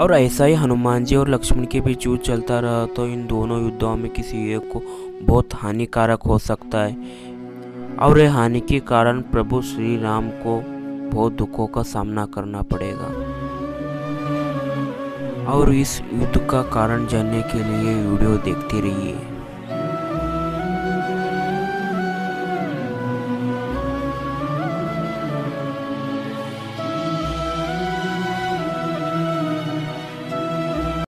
और ऐसा ही हनुमान जी और लक्ष्मण के बीच युद्ध चलता रहा तो इन दोनों युद्धों में किसी एक को बहुत हानिकारक हो सकता है। और ये हानि के कारण प्रभु श्री राम को बहुत दुखों का सामना करना पड़ेगा। और इस युद्ध का कारण जानने के लिए वीडियो देखते रहिए।